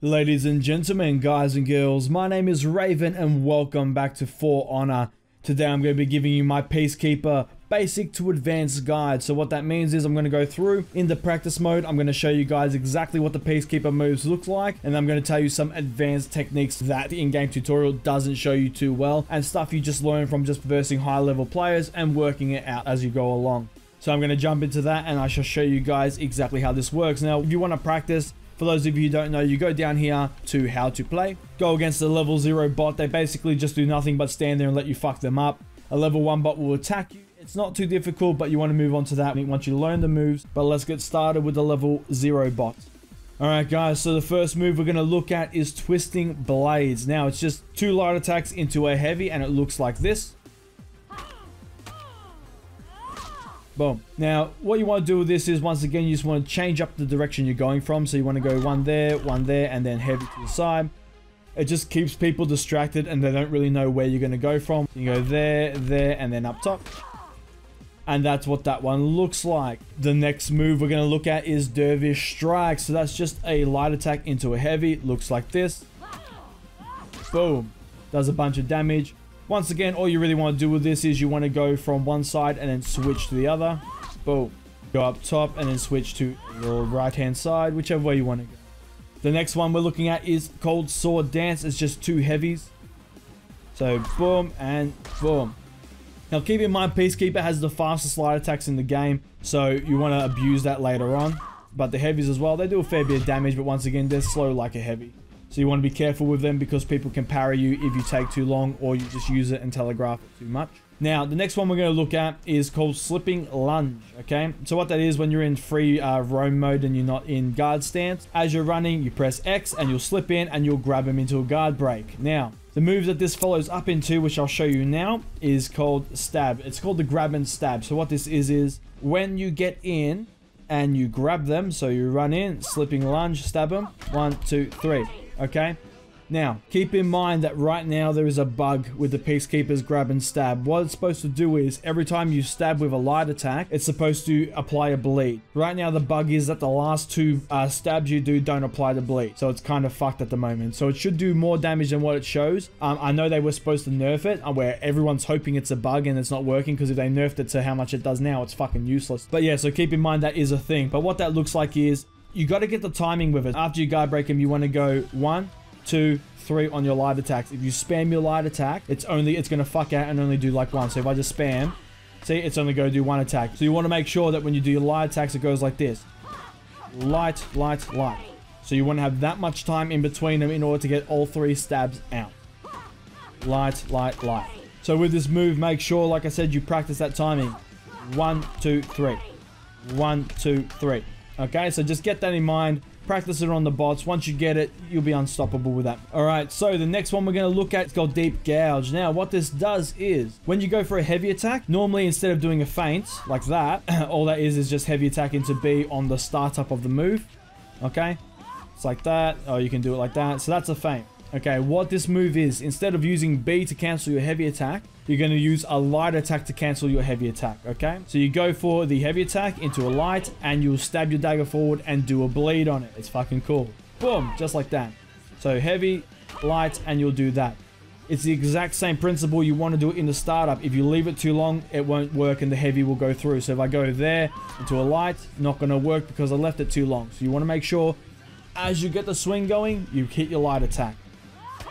Ladies and gentlemen, guys and girls, my name is Reavyne and welcome back to For Honor. Today I'm going to be giving you my Peacekeeper basic to advanced guide. So what that means is I'm going to go through in the practice mode. I'm going to show you guys exactly what the Peacekeeper moves look like. And I'm going to tell you some advanced techniques that the in-game tutorial doesn't show you too well. And stuff you just learn from just versing high level players and working it out as you go along. So I'm going to jump into that and I shall show you guys exactly how this works. Now, if you want to practice, for those of you who don't know, you go down here to how to play. Go against the level 0 bot. They basically just do nothing but stand there and let you fuck them up. A level 1 bot will attack you. It's not too difficult, but you want to move on to that once you learn the moves. But let's get started with the level 0 bot. Alright guys, so the first move we're going to look at is Twisting Blades. Now, it's just two light attacks into a heavy, and it looks like this. Boom. Now, what you want to do with this is, once again, you just want to change up the direction you're going from. So you want to go one there, one there, and then heavy to the side. It just keeps people distracted and they don't really know where you're going to go from. You go there, there, and then up top. And that's what that one looks like. The next move we're going to look at is Dervish Strike. So that's just a light attack into a heavy. Looks like this. Boom. Does a bunch of damage. Once again, all you really want to do with this is you want to go from one side and then switch to the other. Boom. Go up top and then switch to your right hand side, whichever way you want to go. The next one we're looking at is Cold Sword Dance. It's just two heavies. So boom and boom. Now keep in mind Peacekeeper has the fastest light attacks in the game. So you want to abuse that later on. But the heavies as well, they do a fair bit of damage. But once again, they're slow like a heavy. So you want to be careful with them because people can parry you if you take too long or you just use it and telegraph it too much. Now, the next one we're going to look at is called Slipping Lunge, okay? So what that is when you're in free uh, roam mode and you're not in guard stance, as you're running, you press X and you'll slip in and you'll grab him into a guard break. Now, the move that this follows up into, which I'll show you now, is called Stab. It's called the Grab and Stab. So what this is, is when you get in and you grab them, so you run in, Slipping Lunge, stab them, one, two, three okay? Now, keep in mind that right now there is a bug with the Peacekeeper's grab and stab. What it's supposed to do is, every time you stab with a light attack, it's supposed to apply a bleed. Right now the bug is that the last two uh, stabs you do don't apply the bleed. So it's kind of fucked at the moment. So it should do more damage than what it shows. Um, I know they were supposed to nerf it, uh, where everyone's hoping it's a bug and it's not working, because if they nerfed it to how much it does now, it's fucking useless. But yeah, so keep in mind that is a thing. But what that looks like is, you got to get the timing with it. After you guard break him, you want to go one, two, three on your light attacks. If you spam your light attack, it's only it's going to fuck out and only do like one. So if I just spam, see, it's only to do one attack. So you want to make sure that when you do your light attacks, it goes like this. Light, light, light. So you want to have that much time in between them in order to get all three stabs out. Light, light, light. So with this move, make sure, like I said, you practice that timing. One, two, three. One, two, three. Okay, so just get that in mind. Practice it on the bots. Once you get it, you'll be unstoppable with that. All right, so the next one we're going to look at is called Deep Gouge. Now, what this does is, when you go for a heavy attack, normally instead of doing a feint like that, all that is is just heavy attack into B on the startup of the move. Okay? It's like that, Oh, you can do it like that. So that's a feint. Okay, what this move is, instead of using B to cancel your heavy attack, you're going to use a light attack to cancel your heavy attack, okay? So you go for the heavy attack into a light, and you'll stab your dagger forward and do a bleed on it. It's fucking cool. Boom, just like that. So heavy, light, and you'll do that. It's the exact same principle you want to do it in the startup. If you leave it too long, it won't work and the heavy will go through. So if I go there into a light, not going to work because I left it too long. So you want to make sure as you get the swing going, you hit your light attack.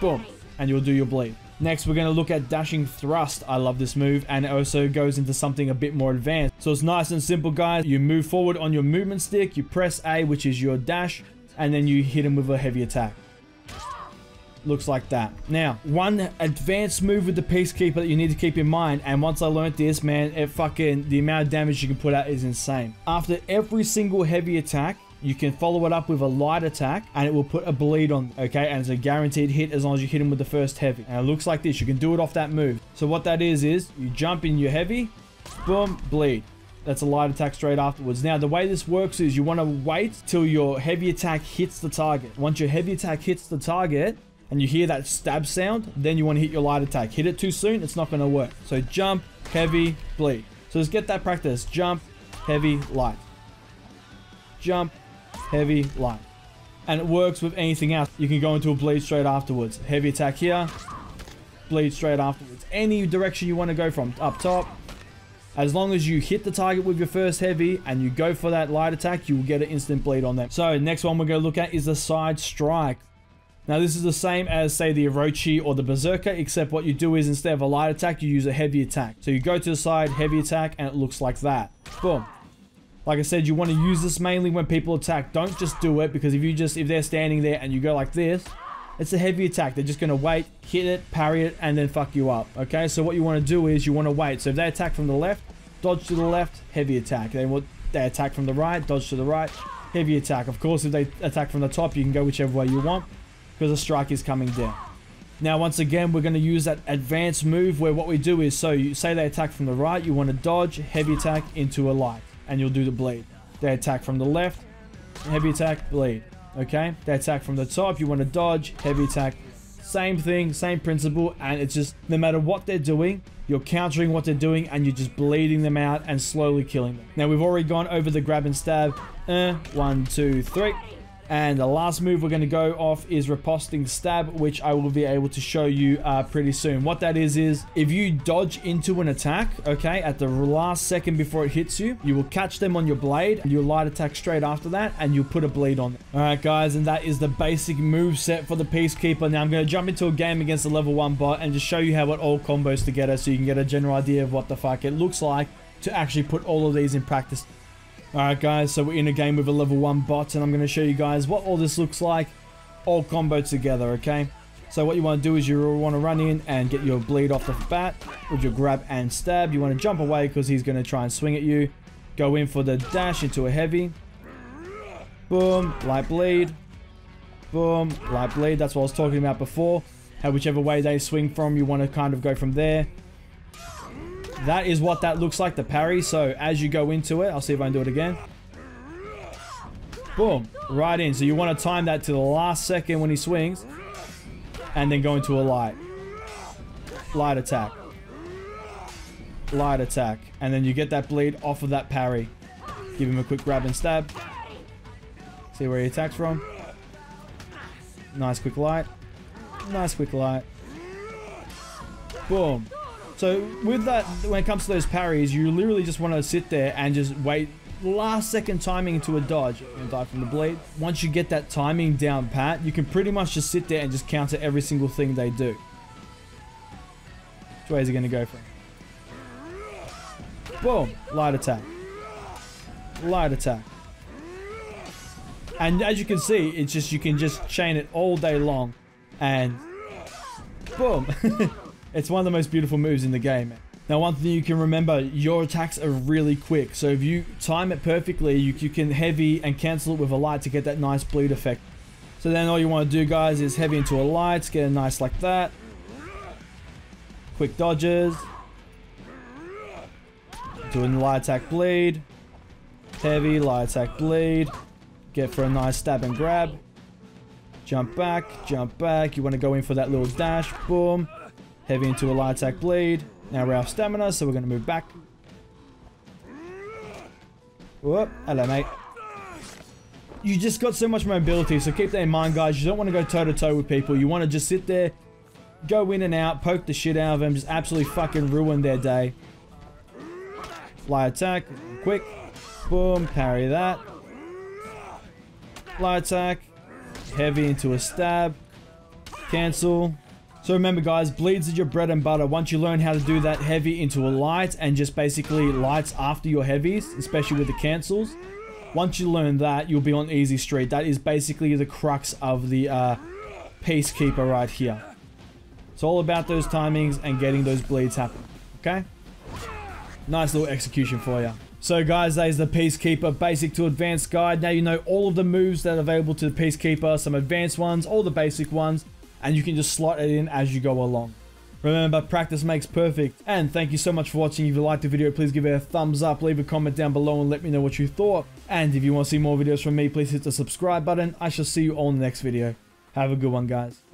Boom. And you'll do your bleed. Next, we're going to look at Dashing Thrust. I love this move, and it also goes into something a bit more advanced. So it's nice and simple, guys. You move forward on your movement stick, you press A, which is your dash, and then you hit him with a heavy attack. Looks like that. Now, one advanced move with the Peacekeeper that you need to keep in mind, and once I learned this, man, it fucking, the amount of damage you can put out is insane. After every single heavy attack, you can follow it up with a light attack and it will put a bleed on, okay? And it's a guaranteed hit as long as you hit him with the first heavy. And it looks like this. You can do it off that move. So what that is, is you jump in your heavy, boom, bleed. That's a light attack straight afterwards. Now, the way this works is you want to wait till your heavy attack hits the target. Once your heavy attack hits the target, and you hear that stab sound, then you want to hit your light attack. Hit it too soon, it's not going to work. So jump, heavy, bleed. So just get that practice. Jump, heavy, light. Jump, heavy, light. And it works with anything else. You can go into a bleed straight afterwards. Heavy attack here. Bleed straight afterwards. Any direction you want to go from. Up top. As long as you hit the target with your first heavy and you go for that light attack, you will get an instant bleed on them. So next one we're going to look at is the side strike. Now this is the same as say the Orochi or the Berserker, except what you do is instead of a light attack, you use a heavy attack. So you go to the side, heavy attack, and it looks like that. Boom. Like I said, you want to use this mainly when people attack. Don't just do it, because if you just, if they're standing there and you go like this, it's a heavy attack. They're just going to wait, hit it, parry it, and then fuck you up. Okay, so what you want to do is you want to wait. So if they attack from the left, dodge to the left, heavy attack. They, they attack from the right, dodge to the right, heavy attack. Of course, if they attack from the top, you can go whichever way you want because the strike is coming down. Now, once again, we're going to use that advanced move where what we do is, so you say they attack from the right, you want to dodge, heavy attack into a light, and you'll do the bleed. They attack from the left, heavy attack, bleed. Okay? They attack from the top, you want to dodge, heavy attack. Same thing, same principle, and it's just, no matter what they're doing, you're countering what they're doing, and you're just bleeding them out and slowly killing them. Now, we've already gone over the grab and stab. Uh, one, two, three. And the last move we're going to go off is riposting stab, which I will be able to show you uh, pretty soon. What that is, is if you dodge into an attack, okay, at the last second before it hits you, you will catch them on your blade, and you'll light attack straight after that, and you'll put a bleed on them. All right, guys, and that is the basic move set for the Peacekeeper. Now I'm going to jump into a game against a level 1 bot and just show you how it all combos together so you can get a general idea of what the fuck it looks like to actually put all of these in practice. Alright guys, so we're in a game with a level 1 bot and I'm going to show you guys what all this looks like all combo together, okay? So what you want to do is you want to run in and get your bleed off the bat with your grab and stab. You want to jump away because he's going to try and swing at you. Go in for the dash into a heavy. Boom, light bleed. Boom, light bleed. That's what I was talking about before. How whichever way they swing from, you want to kind of go from there. That is what that looks like, the parry. So as you go into it, I'll see if I can do it again. Boom. Right in. So you want to time that to the last second when he swings. And then go into a light. Light attack. Light attack. And then you get that bleed off of that parry. Give him a quick grab and stab. See where he attacks from. Nice quick light. Nice quick light. Boom. So with that, when it comes to those parries, you literally just want to sit there and just wait last second timing to a dodge and die from the bleed. Once you get that timing down pat, you can pretty much just sit there and just counter every single thing they do. Which way is he going to go from? Boom. Light attack. Light attack. And as you can see, it's just, you can just chain it all day long. And boom. It's one of the most beautiful moves in the game. Now one thing you can remember, your attacks are really quick. So if you time it perfectly, you, you can heavy and cancel it with a light to get that nice bleed effect. So then all you want to do guys is heavy into a light, get a nice like that. Quick dodges. Doing the light attack bleed. Heavy, light attack bleed. Get for a nice stab and grab. Jump back, jump back. You want to go in for that little dash. Boom. Heavy into a light attack bleed. Now we're stamina, so we're going to move back. Whoop. Hello, mate. You just got so much mobility, so keep that in mind, guys. You don't want to go toe-to-toe -to -toe with people. You want to just sit there, go in and out, poke the shit out of them, just absolutely fucking ruin their day. Light attack. Quick. Boom. Parry that. Light attack. Heavy into a stab. Cancel. So remember guys, bleeds is your bread and butter. Once you learn how to do that heavy into a light and just basically lights after your heavies, especially with the cancels. Once you learn that, you'll be on easy street. That is basically the crux of the uh, Peacekeeper right here. It's all about those timings and getting those bleeds happen. Okay? Nice little execution for you. So guys, that is the Peacekeeper basic to advanced guide. Now you know all of the moves that are available to the Peacekeeper, some advanced ones, all the basic ones and you can just slot it in as you go along. Remember, practice makes perfect. And thank you so much for watching. If you liked the video, please give it a thumbs up, leave a comment down below and let me know what you thought. And if you want to see more videos from me, please hit the subscribe button. I shall see you all in the next video. Have a good one, guys.